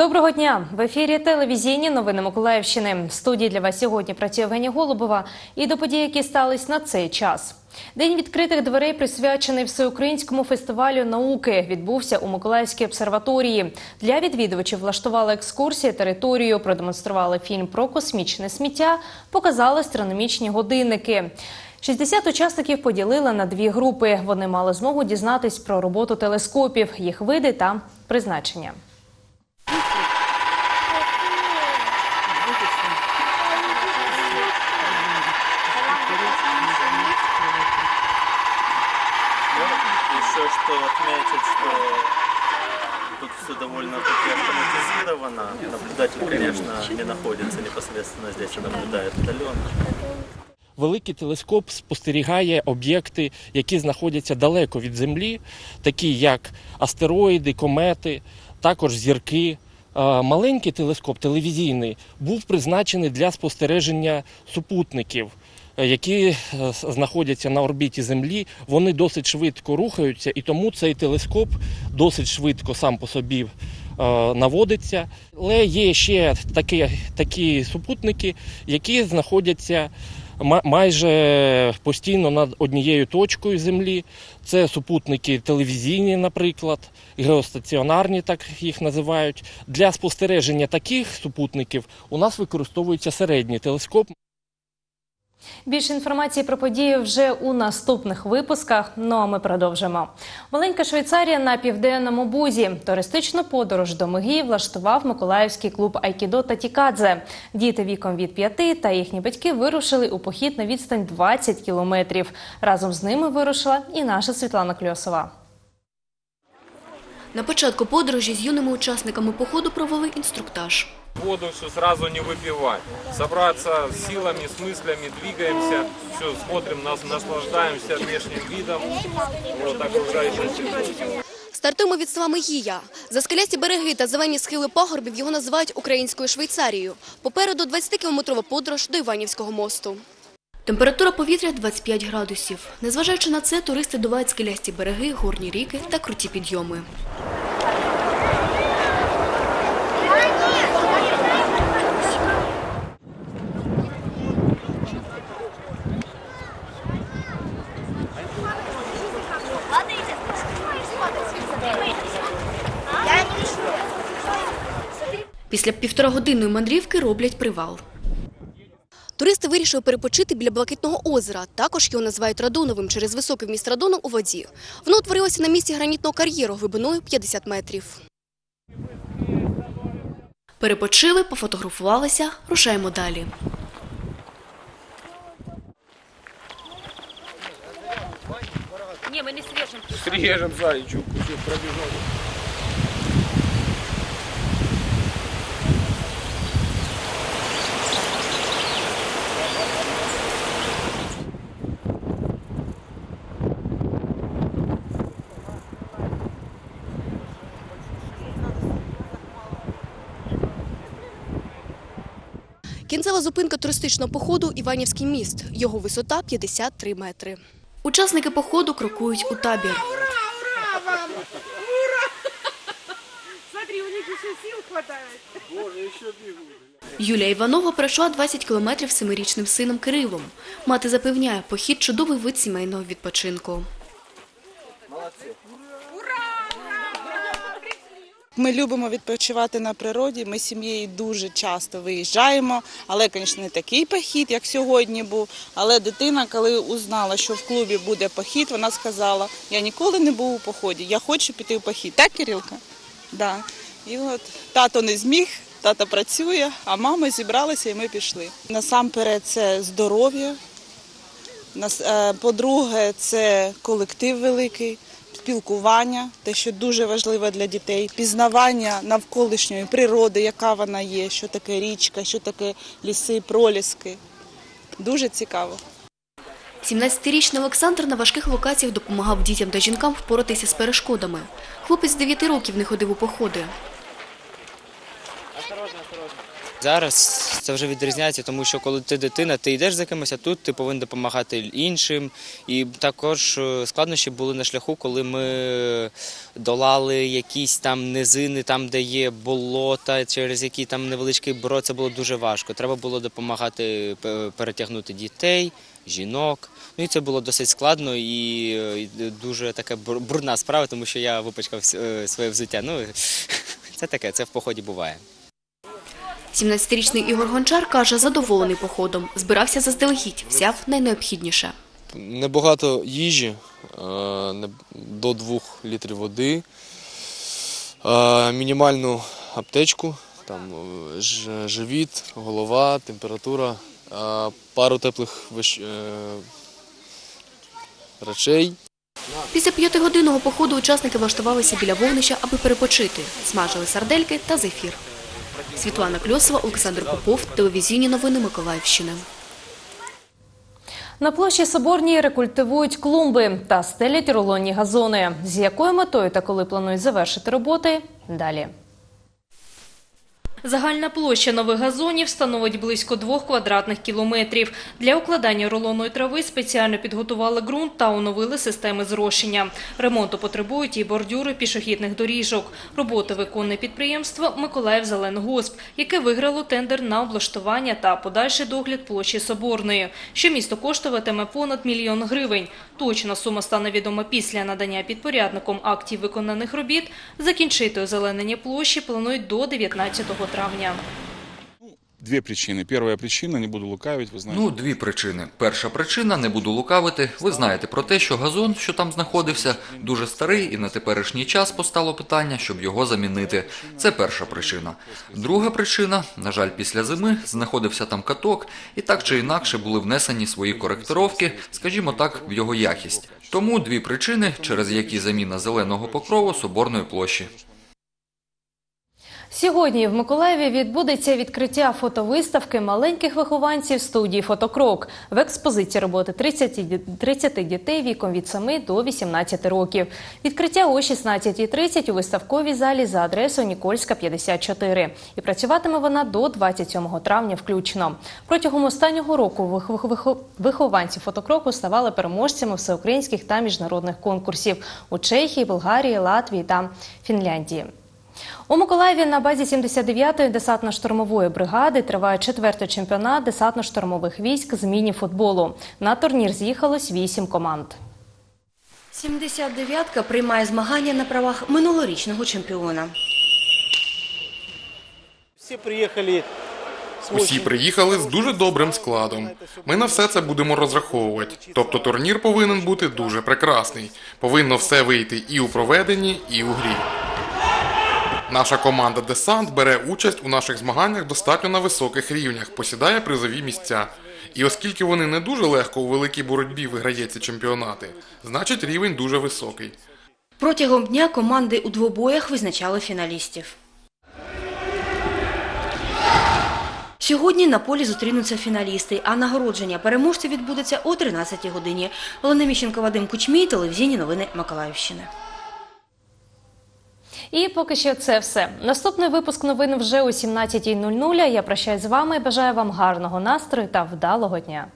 Доброго дня! В ефірі телевізійні новини Миколаївщини. В студії для вас сьогодні працює Евгенія Голубова. І до подій, які стались на цей час. День відкритих дверей присвячений всеукраїнському фестивалю науки. Відбувся у Миколаївській обсерваторії. Для відвідувачів влаштували екскурсії територію, продемонстрували фільм про космічне сміття, показали астрономічні годинники. 60 учасників поділили на дві групи. Вони мали змогу дізнатись про роботу телескопів, їх види та призначення. Автоматизировано. Наблюдатель, конечно, не находится непосредственно здесь, а наблюдает удаленно. Великий телескоп спостерігає об'єкти, які знаходяться далеко від Землі, такі як астероїди, комети, також зірки. Е, Маленький телескоп телевізійний був призначений для спостереження супутників, е, які е, знаходяться на орбіті Землі. Вони досить швидко рухаються, і тому цей телескоп досить швидко сам по собі наводиться. Але є ще такі, такі супутники, які знаходяться ма- майже постійно над однією точкою Землі. Це супутники телевізійні, наприклад, геостаціонарні, так їх називають. Для спостереження таких супутників у нас використовується середній телескоп. Більше інформації про події вже у наступних випусках. Ну а ми продовжимо. Маленька Швейцарія на південному бузі. Туристичну подорож до Миги влаштував Миколаївський клуб Айкідо Татікадзе. Діти віком від п'яти та їхні батьки вирушили у похід на відстань 20 кілометрів. Разом з ними вирушила і наша Світлана Кльосова. На початку подорожі з юними учасниками походу провели інструктаж. Воду все сразу не выпивать. Собраться с силами, с мыслями, двигаемся, все смотрим, нас, наслаждаемся внешним видом, вот окружающей средой. Стартуємо від села Мегія. За скелясті береги та зелені схили пагорбів його називають українською Швейцарією. Попереду 20-кілометрова подорож до Іванівського мосту. Температура повітря 25 градусів. Незважаючи на це, туристи долають скелясті береги, горні ріки та круті підйоми. Після півторагодинної мандрівки роблять привал. Туристи вирішили перепочити біля Блакитного озера. Також його називають Радоновим через високий вміст радону у воді. Воно утворилося на місці гранітного кар'єру глибиною 50 метрів. Перепочили, пофотографувалися, рушаємо далі. Срежем зайчик, кусок пробежал. Кінцева зупинка туристичного походу Іванівський міст. Його висота 53 метри. Учасники походу крокують у табір. Смотри, у них еще сил хватает. Юлія Іванова пройшла 20 кілометрів з семирічним сином Кирилом. Мати запевняє, похід чудовий вид сімейного відпочинку. Ми любимо відпочивати на природі. Ми з сім'єю дуже часто виїжджаємо, але, звісно, не такий похід, як сьогодні був. Але дитина, коли узнала, що в клубі буде похід, вона сказала: я ніколи не був у поході, я хочу піти в похід. Так, Кирилка? Да. І от тато не зміг, тато працює, а мама зібралася і ми пішли. Насамперед, це здоров'я. Е, По-друге, це колектив великий, спілкування, те, що дуже важливо для дітей, пізнавання навколишньої природи, яка вона є, що таке річка, що таке ліси, проліски. Дуже цікаво. 17-річний Олександр на важких локаціях допомагав дітям та жінкам впоратися з перешкодами. Хлопець з 9 років не ходив у походи. Зараз це вже відрізняється, тому що коли ти дитина, ти йдеш за кимось, а тут ти повинен допомагати іншим. І також е, складнощі були на шляху, коли ми долали якісь там низини, там, де є болота, через які там невеличкий брод, це було дуже важко. Треба було допомагати перетягнути дітей, жінок. Ну і це було досить складно і е, дуже така бр- брудна справа, тому що я випачкав е, своє взуття. Ну це таке, це в поході буває. 17-річний Ігор Гончар каже, задоволений походом. Збирався заздалегідь, взяв найнеобхідніше. Небагато їжі, е, до 2 літрів води, е, мінімальну аптечку, там е, живіт, голова, температура, пару теплих речей. Після п'ятигодинного походу учасники влаштувалися біля вогнища, аби перепочити. Смажили сардельки та зефір. Світлана Кльосова, Олександр Попов, телевізійні новини Миколаївщини. На площі Соборній рекультивують клумби та стелять рулонні газони. З якою метою та коли планують завершити роботи? Далі. Загальна площа нових газонів становить близько двох квадратних кілометрів. Для укладання рулонної трави спеціально підготували ґрунт та оновили системи зрошення. Ремонту потребують і бордюри пішохідних доріжок. Роботи виконує підприємство Миколаїв Зеленгосп, яке виграло тендер на облаштування та подальший догляд площі Соборної. Щомісто коштуватиме понад мільйон гривень. Точна сума стане відома після надання підпорядником актів виконаних робіт. Закінчити озеленення площі планують до 19 травня. Две причины. Первая причина, не буду лукавить, вы знаете. Ну, дві причини. Перша причина, не буду лукавити. Ви знаєте про те, що газон, що там знаходився, дуже старий, і на теперішній час постало питання, щоб його замінити. Це перша причина. Друга причина, на жаль, після зими знаходився там каток, і так чи інакше були внесені свої коректировки, скажімо так, в його якість. Тому дві причини, через які заміна зеленого покрову соборної площі. Сьогодні в Миколаєві відбудеться відкриття фотовиставки маленьких вихованців студії «Фотокрок». В експозиції роботи 30, ді- 30 дітей віком від 7 до 18 років. Відкриття о 16.30 у виставковій залі за адресою Нікольська, 54. І працюватиме вона до 27 травня включно. Протягом останнього року вих- вих- вих- вихованці «Фотокроку» ставали переможцями всеукраїнських та міжнародних конкурсів у Чехії, Болгарії, Латвії та Фінляндії. У Миколаєві на базі 79-ї десантно-штурмової бригади триває четвертий чемпіонат десантно-штурмових військ з міні-футболу. На турнір з'їхалось вісім команд. 79-ка приймає змагання на правах минулорічного чемпіона. Все приехали Усі приїхали з дуже добрим складом. Ми на все це будемо розраховувати. Тобто турнір повинен бути дуже прекрасний. Повинно все вийти і у проведенні, і у грі. Наша команда Десант бере участь у наших змаганнях достатньо на високих рівнях, посідає призові місця. І оскільки вони не дуже легко у великій боротьбі виграється чемпіонати, значить рівень дуже високий. Протягом дня команди у двобоях визначали фіналістів. Сьогодні на полі зустрінуться фіналісти, а нагородження переможців відбудеться о 13 годині. Олена Міщенко, Вадим Кучмій, телевізійні новини Миколаївщини. І поки що це все. Наступний випуск новин вже о 17.00. Я прощаюсь з вами бажаю вам гарного настрою та вдалого дня.